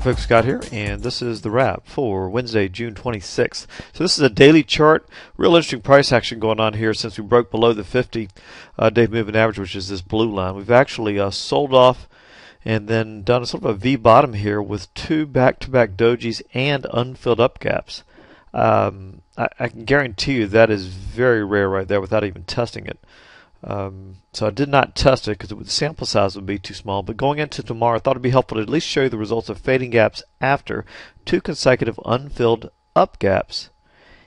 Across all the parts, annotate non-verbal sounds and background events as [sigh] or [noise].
folks, Scott here, and this is the wrap for Wednesday, June 26th. So this is a daily chart. Real interesting price action going on here since we broke below the 50 uh, day moving average, which is this blue line. We've actually uh, sold off and then done a sort of a V bottom here with two back-to-back dojis and unfilled up gaps. Um, I, I, can guarantee you that is very rare right there without even testing it. Um, so I did not test it because the sample size would be too small. But going into tomorrow, I thought it'd be helpful to at least show you the results of fading gaps after two consecutive unfilled up gaps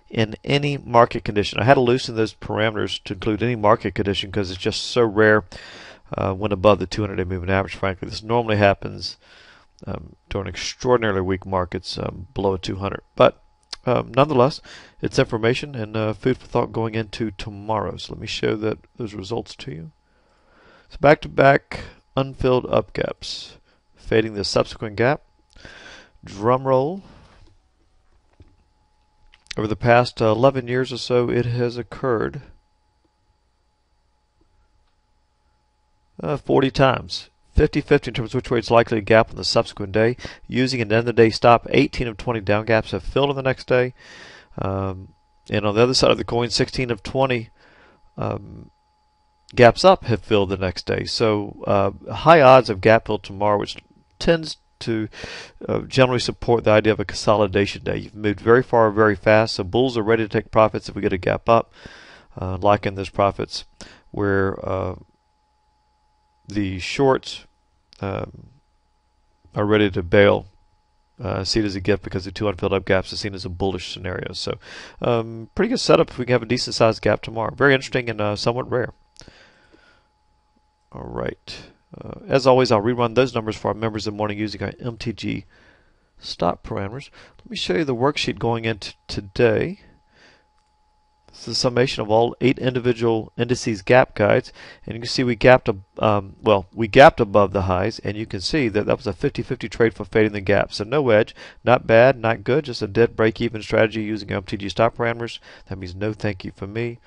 in any market condition. I had to loosen those parameters to include any market condition because it's just so rare uh, when above the 200-day moving average. Frankly, this normally happens um, during extraordinarily weak markets um, below 200. But um, nonetheless, it's information and uh, food for thought going into tomorrow. So let me show that those results to you. So back to back unfilled up gaps, fading the subsequent gap. Drum roll. Over the past uh, 11 years or so, it has occurred uh, 40 times. 50-50 in terms of which way it's likely to gap on the subsequent day. Using an end-of-the-day stop, 18 of 20 down gaps have filled on the next day. Um, and on the other side of the coin, 16 of 20 um, gaps up have filled the next day. So uh, high odds of gap fill tomorrow, which tends to uh, generally support the idea of a consolidation day. You've moved very far, very fast, so bulls are ready to take profits if we get a gap up, uh, like in those profits where uh, the shorts um, are ready to bail. Uh, see it as a gift because the two unfilled up gaps are seen as a bullish scenario. So, um, pretty good setup if we can have a decent sized gap tomorrow. Very interesting and uh, somewhat rare. All right. Uh, as always, I'll rerun those numbers for our members in the morning using our MTG stop parameters. Let me show you the worksheet going into today. Is the summation of all eight individual indices gap guides, and you can see we gapped, um, well, we gapped above the highs, and you can see that that was a 50-50 trade for fading the gap. So no edge, not bad, not good, just a dead break-even strategy using MTG stop parameters. That means no thank you for me.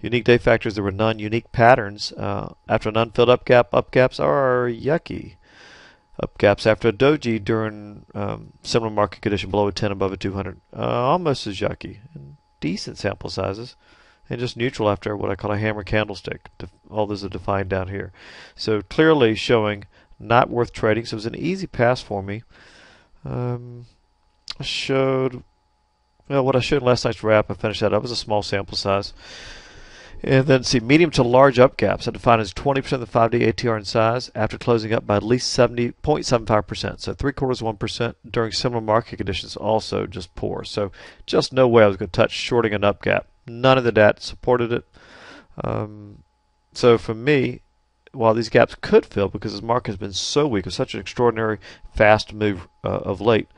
Unique day factors, there were none. Unique patterns uh, after an unfilled up gap, up gaps are yucky. Up gaps after a doji during um, similar market condition below a 10, above a 200, uh, almost as yucky. And decent sample sizes and just neutral after what I call a hammer candlestick. All those are defined down here. So clearly showing not worth trading. So it was an easy pass for me. Um, I showed, well, what I showed in last night's wrap, I finished that up. It was a small sample size. And then see medium to large up gaps. I define as 20% of the 5-day ATR in size after closing up by at least 70.75%. So three quarters, 1% during similar market conditions also just poor. So just no way I was going to touch shorting an up gap. None of the data supported it. Um, so for me, while these gaps could fill because this market has been so weak, with such an extraordinary fast move uh, of late,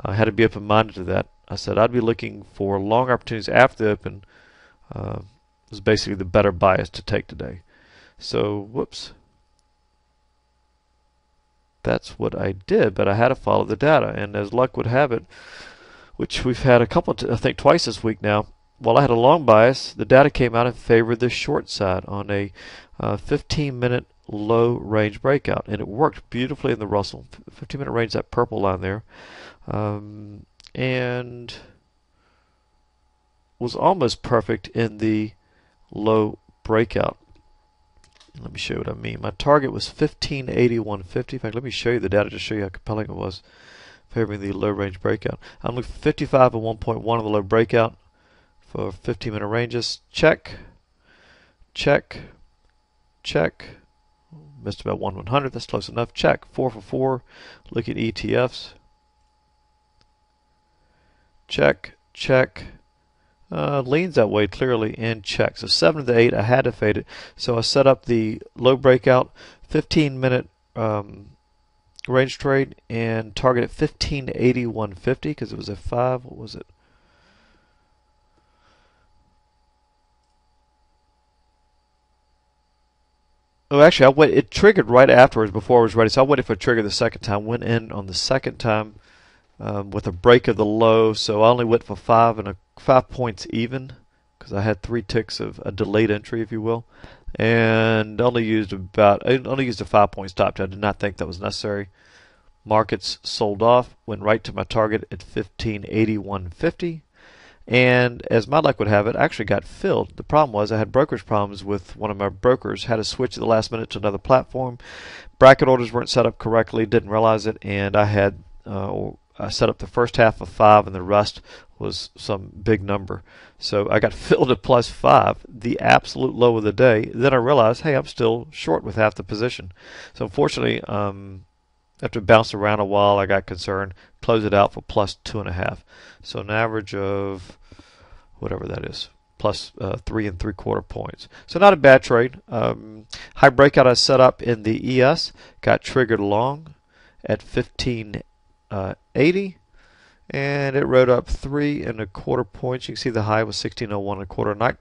I had to be open-minded to that. I said I'd be looking for long opportunities after the open. Uh, was basically the better bias to take today. So, whoops. That's what I did, but I had to follow the data. And as luck would have it, which we've had a couple, I think twice this week now, while I had a long bias, the data came out in favor of the short side on a uh, 15 minute low range breakout. And it worked beautifully in the Russell. 15 minute range, that purple line there. Um, and was almost perfect in the low breakout. Let me show you what I mean. My target was 1581.50. In fact, let me show you the data to show you how compelling it was, favoring the low range breakout. I'm looking for 55 and 1.1 of the low breakout for 15 minute ranges. Check, check, check. Missed about 1 100. That's close enough. Check. 4 for 4. Look at ETFs. Check, check, uh, leans that way clearly in check. So 7 to 8, I had to fade it. So I set up the low breakout 15 minute um, range trade and target at 1581.50 because it was a 5. What was it? Oh, actually, I went. It triggered right afterwards before I was ready, so I waited for a trigger the second time. Went in on the second time um, with a break of the low, so I only went for five and a five points even because I had three ticks of a delayed entry, if you will, and only used about I only used a five point stop. I did not think that was necessary. Markets sold off, went right to my target at 1581.50. And as my luck would have it, actually got filled. The problem was I had brokerage problems with one of my brokers, had to switch at the last minute to another platform. Bracket orders weren't set up correctly, didn't realize it, and I had uh, I set up the first half of five, and the rest was some big number. So I got [laughs] filled at plus five, the absolute low of the day. Then I realized, hey, I'm still short with half the position. So unfortunately, um, after bouncing around a while, I got concerned. Closed it out for plus two and a half. So an average of whatever that is, plus, uh, three and three quarter points. So not a bad trade. Um, high breakout I set up in the ES got triggered long at 1580 uh, and it rode up three and a quarter points. You can see the high was 1601 and a quarter. Not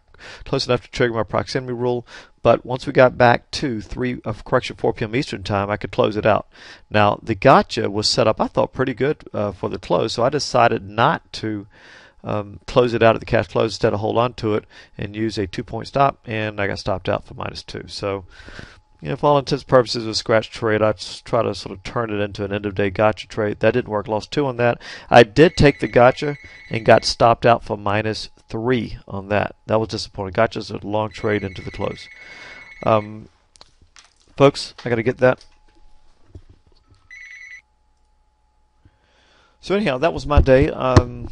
close enough to trigger my proximity rule, but once we got back to three of correction 4 p.m. Eastern time, I could close it out. Now the gotcha was set up, I thought, pretty good uh, for the close, so I decided not to um, close it out at the cash close instead of hold on to it and use a two point stop, and I got stopped out for minus two. So, you know, for all intents and purposes, a scratch trade. I try to sort of turn it into an end of day gotcha trade. That didn't work. Lost two on that. I did take the gotcha and got stopped out for minus three on that. That was disappointing. Gotcha's a long trade into the close. Um, folks, I got to get that. So anyhow, that was my day. Um,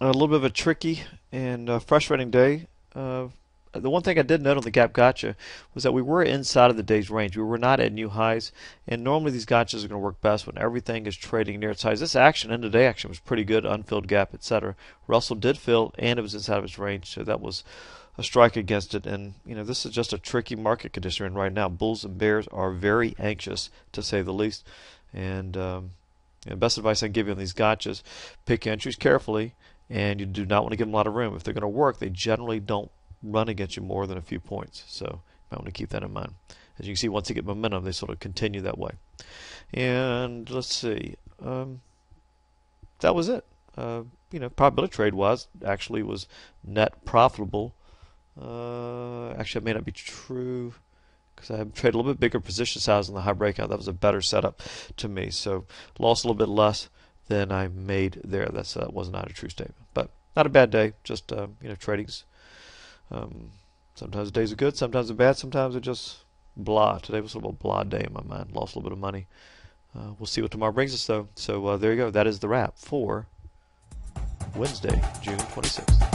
a little bit of a tricky and uh, frustrating day. Uh, the one thing I did note on the gap gotcha was that we were inside of the day's range. We were not at new highs, and normally these gotchas are going to work best when everything is trading near its highs. This action, end of day action, was pretty good, unfilled gap, etc. Russell did fill, and it was inside of its range, so that was a strike against it. And you know, this is just a tricky market condition in right now. Bulls and bears are very anxious, to say the least. And um, you know, best advice I can give you on these gotchas: pick entries carefully and you do not want to give them a lot of room. If they're going to work, they generally don't run against you more than a few points. So you might want to keep that in mind. As you can see, once they get momentum, they sort of continue that way. And let's see, um, that was it. Uh, you know, probability trade wise, actually was net profitable. Uh, actually, it may not be true because I have traded a little bit bigger position size in the high breakout. That was a better setup to me. So lost a little bit less than I made there. That's uh, was not a true statement, but not a bad day. Just uh, you know, trading's um, sometimes the days are good, sometimes they're bad, sometimes they're just blah. Today was a little blah day in my mind. Lost a little bit of money. Uh, we'll see what tomorrow brings us though. So uh, there you go. That is the wrap for Wednesday, June 26th.